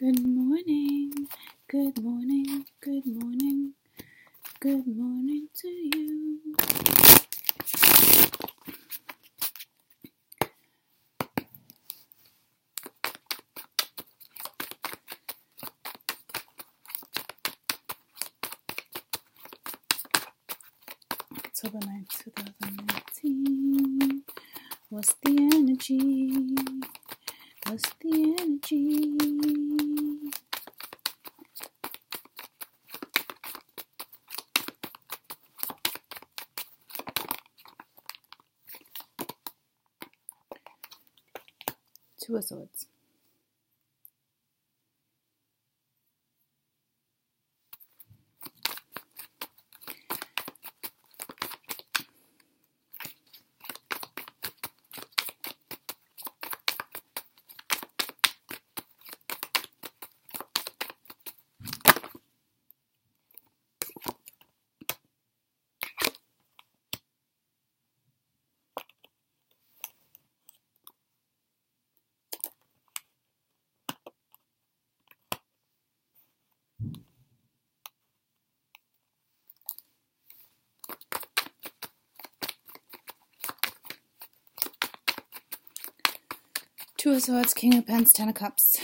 Good morning, good morning, good morning, good morning to you. October 9th, 2019. What's the energy? What's the energy? Two of Swords. Two of Swords, King of Pens, Ten of Cups.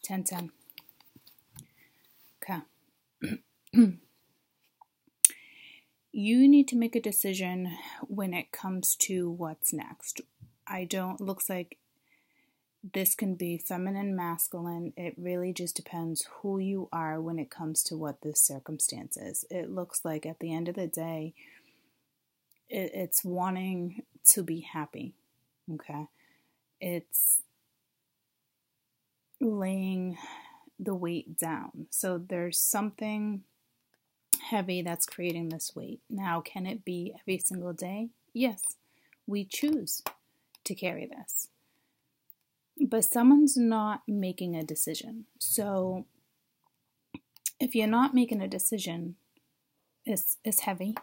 Ten, ten. Okay. you need to make a decision when it comes to what's next. I don't, looks like this can be feminine, masculine. It really just depends who you are when it comes to what this circumstance is. It looks like at the end of the day, it, it's wanting to be happy. Okay. It's laying the weight down. So there's something heavy that's creating this weight. Now, can it be every single day? Yes. We choose to carry this but someone's not making a decision. So if you're not making a decision, it's, it's heavy.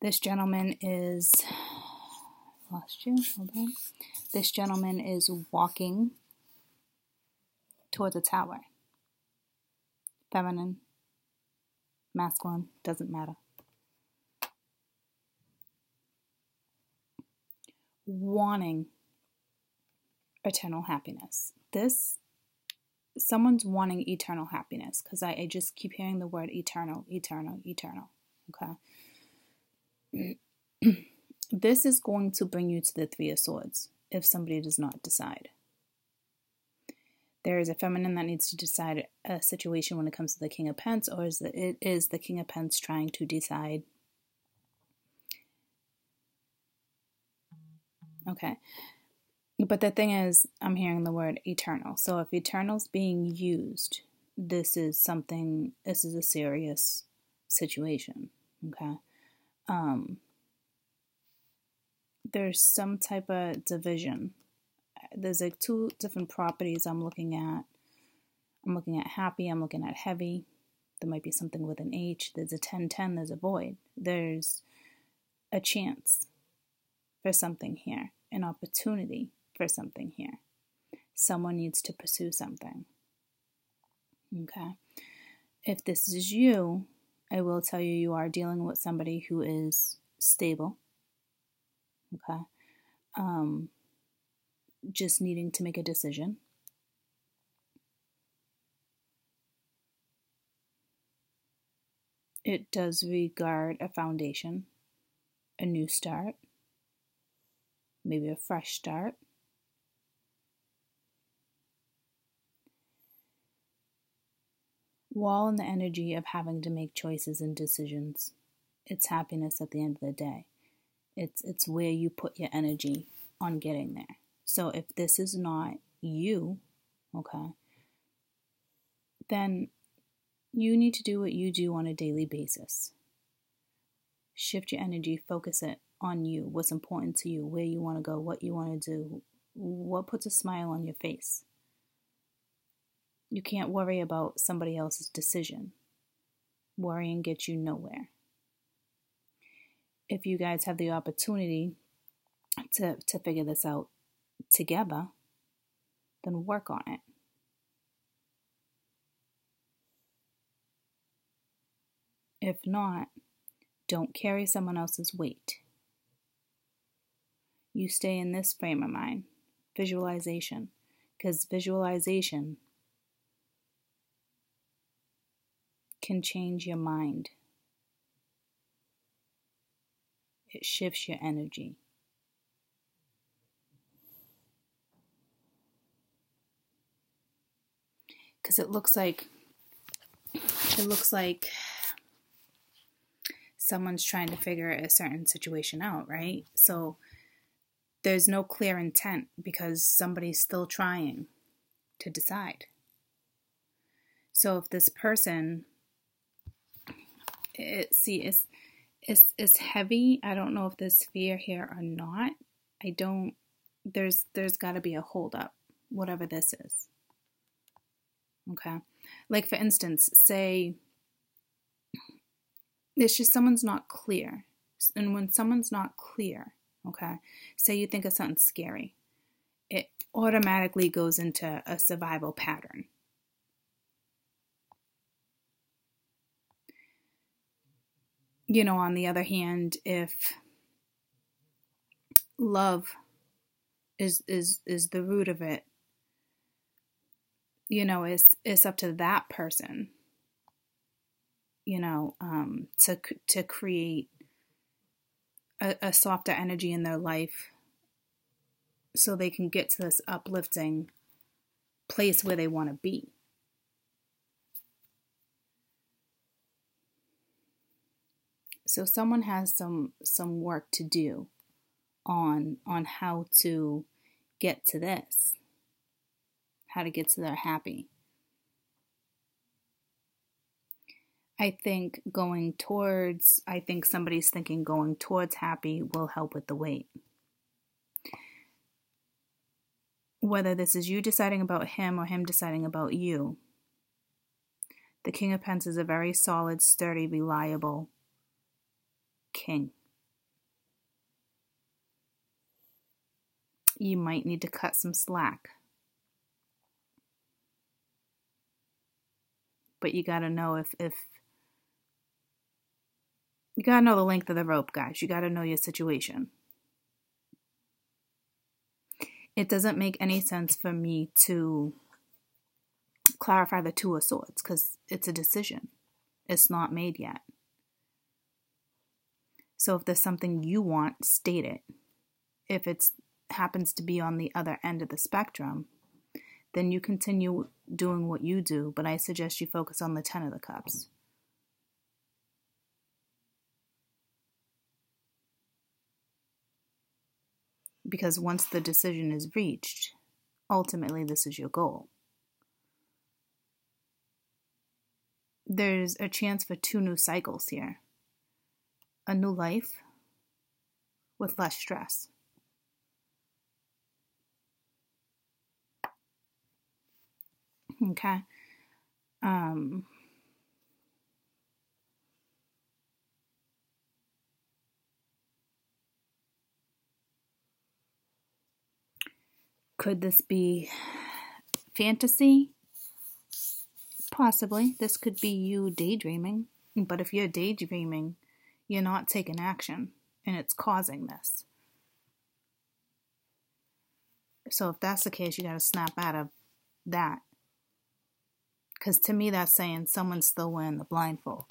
This gentleman is lost you. Hold on. This gentleman is walking towards a tower. Feminine, masculine, doesn't matter. Wanting eternal happiness. This, someone's wanting eternal happiness because I, I just keep hearing the word eternal, eternal, eternal. Okay. this is going to bring you to the Three of Swords if somebody does not decide. There is a feminine that needs to decide a situation when it comes to the King of Pence, or is it is the King of Pence trying to decide? Okay. But the thing is, I'm hearing the word eternal. So if eternal's being used, this is something, this is a serious situation. Okay. Um, there's some type of division. There's like two different properties I'm looking at. I'm looking at happy, I'm looking at heavy. There might be something with an H. There's a 10 10, there's a void. There's a chance for something here, an opportunity for something here. Someone needs to pursue something. Okay. If this is you, I will tell you you are dealing with somebody who is stable. Okay. Um, just needing to make a decision. It does regard a foundation, a new start, maybe a fresh start. Wall in the energy of having to make choices and decisions. It's happiness at the end of the day. It's it's where you put your energy on getting there. So if this is not you, okay, then you need to do what you do on a daily basis. Shift your energy, focus it on you, what's important to you, where you want to go, what you want to do, what puts a smile on your face. You can't worry about somebody else's decision. Worrying gets you nowhere. if you guys have the opportunity to to figure this out together, then work on it. If not, don't carry someone else's weight. You stay in this frame of mind, visualization, because visualization can change your mind. It shifts your energy. Because it looks like, it looks like someone's trying to figure a certain situation out, right? So there's no clear intent because somebody's still trying to decide. So if this person it see it's it's it's heavy. I don't know if there's fear here or not. I don't there's there's got to be a hold up whatever this is. Okay? Like for instance, say it's just someone's not clear. And when someone's not clear, okay, say you think of something scary, it automatically goes into a survival pattern. You know, on the other hand, if love is is is the root of it, you know, it's it's up to that person you know, um, to to create a, a softer energy in their life, so they can get to this uplifting place where they want to be. So someone has some some work to do on on how to get to this. How to get to their happy. I think going towards, I think somebody's thinking going towards happy will help with the weight. Whether this is you deciding about him or him deciding about you, the King of Pence is a very solid, sturdy, reliable king. You might need to cut some slack. But you got to know if, if you gotta know the length of the rope, guys. You gotta know your situation. It doesn't make any sense for me to clarify the Two of Swords because it's a decision. It's not made yet. So if there's something you want, state it. If it happens to be on the other end of the spectrum, then you continue doing what you do, but I suggest you focus on the 10 of the cups. because once the decision is reached, ultimately this is your goal. There's a chance for two new cycles here a new life with less stress. Okay. Um, Could this be fantasy? Possibly. This could be you daydreaming. But if you're daydreaming, you're not taking action, and it's causing this. So if that's the case, you got to snap out of that. Because to me, that's saying someone's still wearing the blindfold.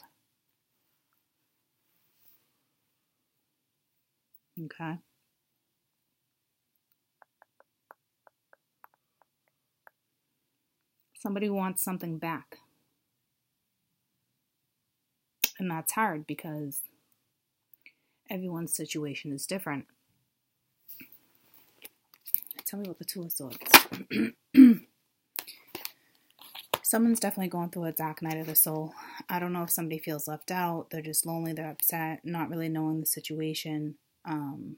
Okay. Somebody wants something back. And that's hard because everyone's situation is different. Tell me about the Two of Swords. Someone's definitely going through a dark night of the soul. I don't know if somebody feels left out, they're just lonely, they're upset, not really knowing the situation. Um,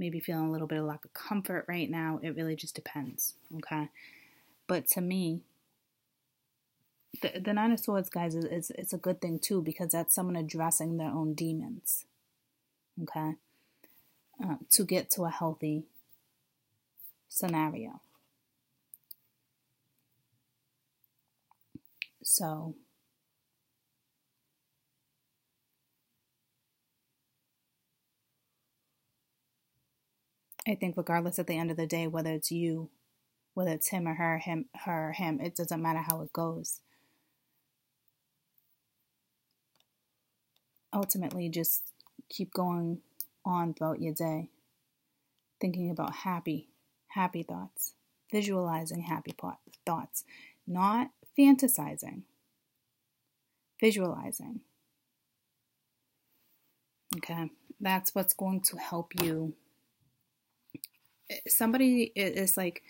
maybe feeling a little bit of lack of comfort right now. It really just depends. Okay. But to me, the, the Nine of Swords, guys, is, is it's a good thing too because that's someone addressing their own demons. Okay, uh, to get to a healthy scenario. So. I think regardless at the end of the day, whether it's you, whether it's him or her, him, her, him, it doesn't matter how it goes. Ultimately, just keep going on throughout your day, thinking about happy, happy thoughts, visualizing happy thoughts, not fantasizing, visualizing. Okay, that's what's going to help you somebody is like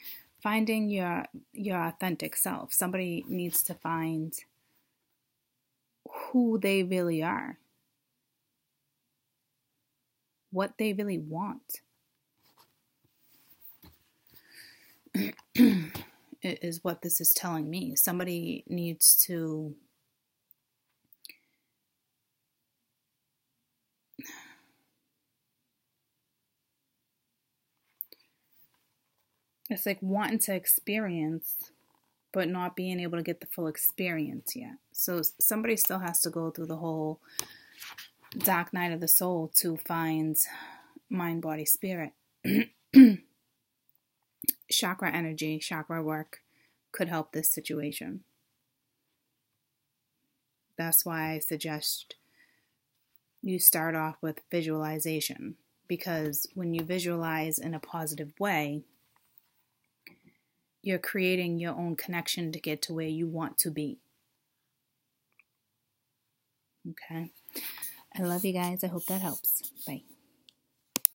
finding your your authentic self. Somebody needs to find who they really are. What they really want. is what this is telling me. Somebody needs to It's like wanting to experience, but not being able to get the full experience yet. So somebody still has to go through the whole dark night of the soul to find mind, body, spirit. chakra energy, chakra work could help this situation. That's why I suggest you start off with visualization because when you visualize in a positive way, you're creating your own connection to get to where you want to be. Okay. I love you guys. I hope that helps. Bye.